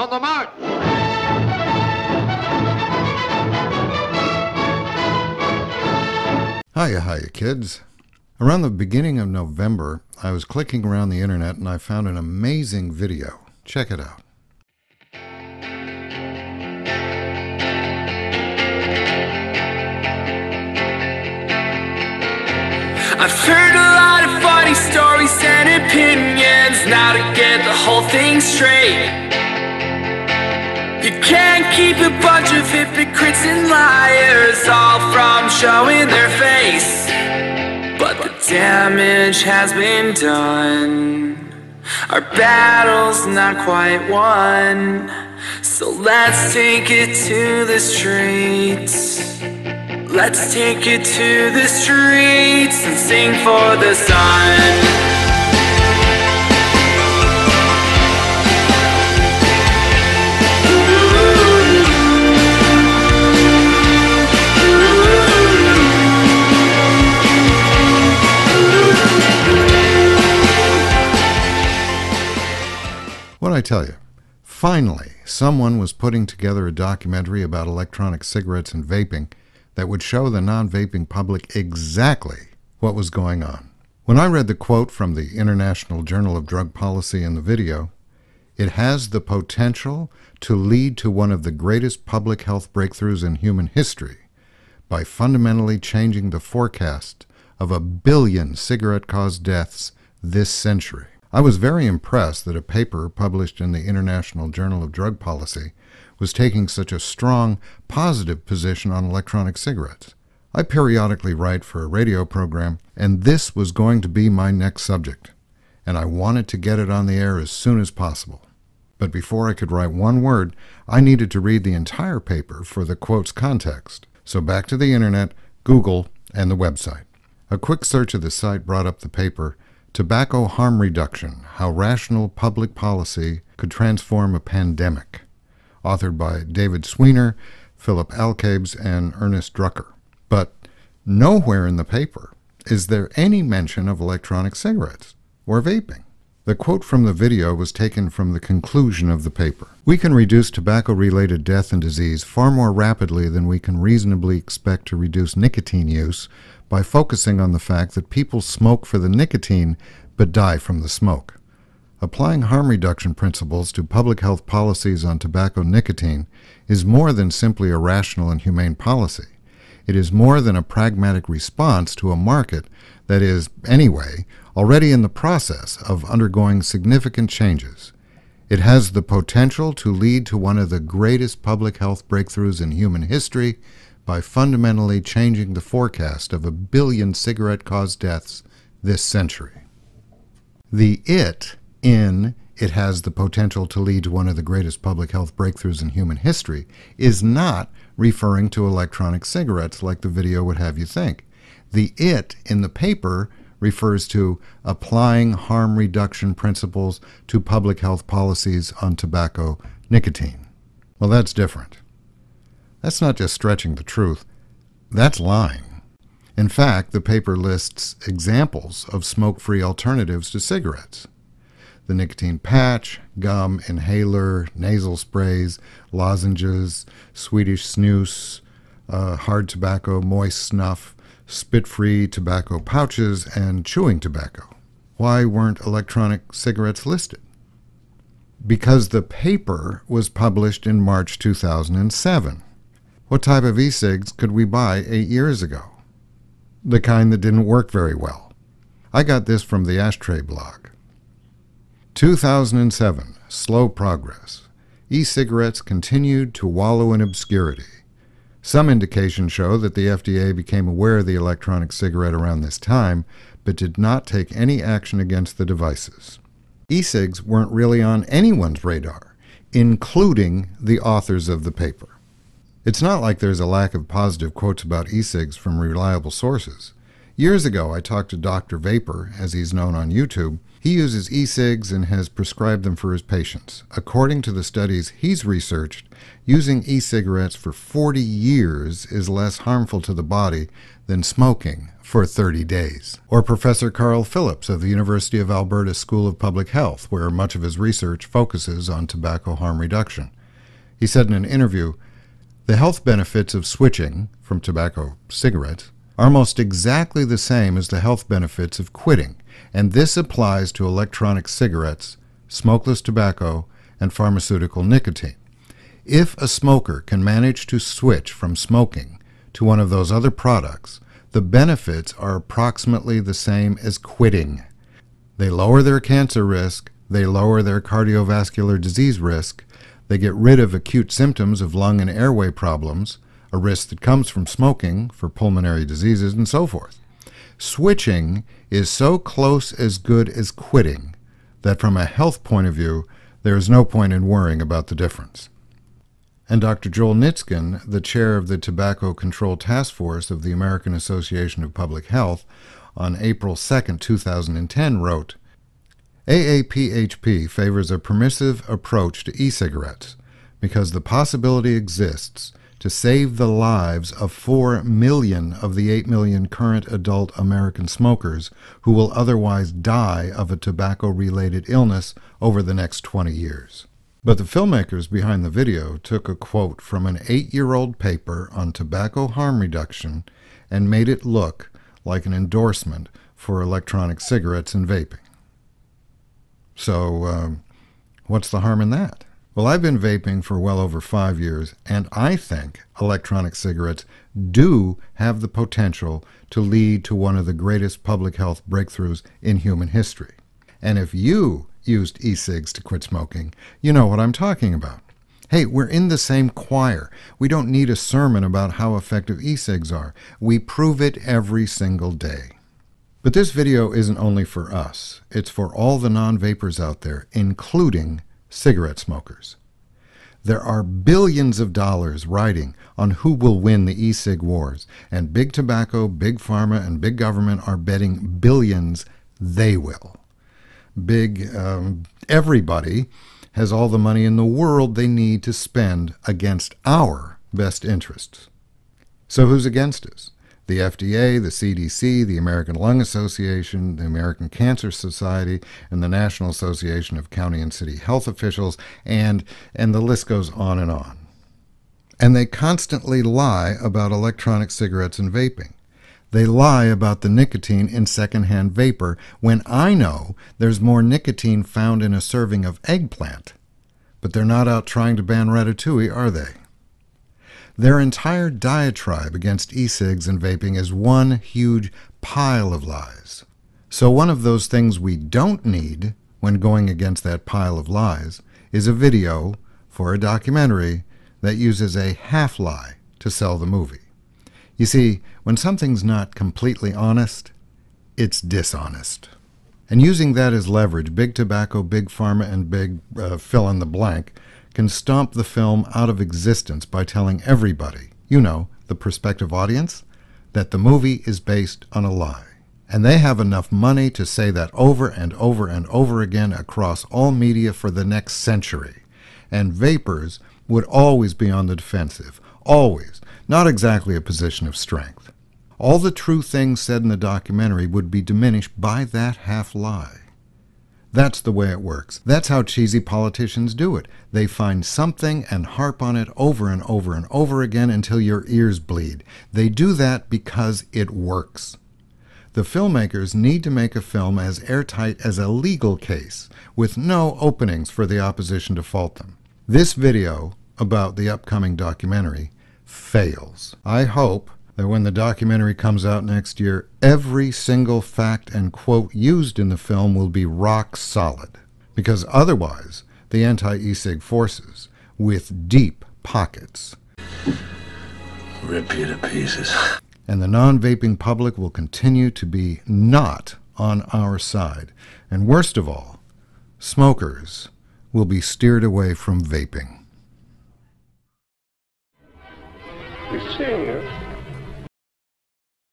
On the march! Hiya, hiya, kids. Around the beginning of November, I was clicking around the internet and I found an amazing video. Check it out. I've heard a lot of funny stories and opinions Now to get the whole thing straight You can't keep a bunch of hypocrites and liars All from showing their face. But the damage has been done. Our battle's not quite won. So let's take it to the streets. Let's take it to the streets and sing for the sun. What I tell you? Finally, someone was putting together a documentary about electronic cigarettes and vaping that would show the non vaping public exactly what was going on. When I read the quote from the International Journal of Drug Policy in the video, it has the potential to lead to one of the greatest public health breakthroughs in human history by fundamentally changing the forecast of a billion cigarette caused deaths this century. I was very impressed that a paper published in the International Journal of Drug Policy was taking such a strong, positive position on electronic cigarettes. I periodically write for a radio program, and this was going to be my next subject, and I wanted to get it on the air as soon as possible. But before I could write one word, I needed to read the entire paper for the quote's context. So back to the internet, Google, and the website. A quick search of the site brought up the paper Tobacco Harm Reduction How Rational Public Policy Could Transform a Pandemic, authored by David Sweanor, Philip Alcabes, and Ernest Drucker. But nowhere in the paper is there any mention of electronic cigarettes or vaping. The quote from the video was taken from the conclusion of the paper. We can reduce tobacco related death and disease far more rapidly than we can reasonably expect to reduce nicotine use by focusing on the fact that people smoke for the nicotine but die from the smoke. Applying harm reduction principles to public health policies on tobacco nicotine is more than simply a rational and humane policy. It is more than a pragmatic response to a market that is, anyway, already in the process of undergoing significant changes. It has the potential to lead to one of the greatest public health breakthroughs in human history by fundamentally changing the forecast of a billion cigarette caused deaths this century. The it in it has the potential to lead to one of the greatest public health breakthroughs in human history is not referring to electronic cigarettes like the video would have you think. The it in the paper refers to applying harm reduction principles to public health policies on tobacco nicotine. Well, that's different. That's not just stretching the truth, that's lying. In fact, the paper lists examples of smoke free alternatives to cigarettes the nicotine patch, gum, inhaler, nasal sprays, lozenges, Swedish snus, uh, hard tobacco, moist snuff, spit free tobacco pouches, and chewing tobacco. Why weren't electronic cigarettes listed? Because the paper was published in March 2007. What type of e cigs could we buy eight years ago? The kind that didn't work very well. I got this from the Ashtray blog. 2007 Slow progress. E cigarettes continued to wallow in obscurity. Some indications show that the FDA became aware of the electronic cigarette around this time, but did not take any action against the devices. E cigs weren't really on anyone's radar, including the authors of the paper. It's not like there's a lack of positive quotes about e cigs from reliable sources. Years ago, I talked to Dr. Vapor, as he's known on YouTube. He uses e cigs and has prescribed them for his patients. According to the studies he's researched, using e cigarettes for 40 years is less harmful to the body than smoking for 30 days. Or Professor Carl Phillips of the University of Alberta School of Public Health, where much of his research focuses on tobacco harm reduction. He said in an interview, the health benefits of switching from tobacco cigarettes are almost exactly the same as the health benefits of quitting, and this applies to electronic cigarettes, smokeless tobacco, and pharmaceutical nicotine. If a smoker can manage to switch from smoking to one of those other products, the benefits are approximately the same as quitting. They lower their cancer risk, they lower their cardiovascular disease risk, they get rid of acute symptoms of lung and airway problems, a risk that comes from smoking for pulmonary diseases, and so forth. Switching is so close as good as quitting that from a health point of view, there is no point in worrying about the difference. And Dr. Joel Nitzkin, the chair of the Tobacco Control Task Force of the American Association of Public Health, on April 2, 2010, wrote AAPHP favors a permissive approach to e cigarettes because the possibility exists to save the lives of 4 million of the 8 million current adult American smokers who will otherwise die of a tobacco related illness over the next 20 years. But the filmmakers behind the video took a quote from an eight year old paper on tobacco harm reduction and made it look like an endorsement for electronic cigarettes and vaping. So, um, what's the harm in that? Well, I've been vaping for well over five years, and I think electronic cigarettes do have the potential to lead to one of the greatest public health breakthroughs in human history. And if you used e cigs to quit smoking, you know what I'm talking about. Hey, we're in the same choir. We don't need a sermon about how effective e cigs are. We prove it every single day. But this video isn't only for us, it's for all the non vapers out there, including cigarette smokers. There are billions of dollars riding on who will win the e cig wars, and big tobacco, big pharma, and big government are betting billions they will. Big, um, everybody has all the money in the world they need to spend against our best interests. So who's against us? The FDA, the CDC, the American Lung Association, the American Cancer Society, and the National Association of County and City Health Officials, and, and the list goes on and on. And they constantly lie about electronic cigarettes and vaping. They lie about the nicotine in secondhand vapor when I know there's more nicotine found in a serving of eggplant. But they're not out trying to ban ratatouille, are they? Their entire diatribe against e cigs and vaping is one huge pile of lies. So, one of those things we don't need when going against that pile of lies is a video for a documentary that uses a half lie to sell the movie. You see, when something's not completely honest, it's dishonest. And using that as leverage, big tobacco, big pharma, and big uh, fill in the blank can stomp the film out of existence by telling everybody, you know, the prospective audience, that the movie is based on a lie. And they have enough money to say that over and over and over again across all media for the next century. And vapers would always be on the defensive, always, not exactly a position of strength. All the true things said in the documentary would be diminished by that half lie. That's the way it works. That's how cheesy politicians do it. They find something and harp on it over and over and over again until your ears bleed. They do that because it works. The filmmakers need to make a film as airtight as a legal case, with no openings for the opposition to fault them. This video about the upcoming documentary fails. I hope that when the documentary comes out next year, every single fact and quote used in the film will be rock solid. Because otherwise, the anti ESIG forces, with deep pockets, rip you to pieces. And the non vaping public will continue to be not on our side. And worst of all, smokers will be steered away from vaping. We sing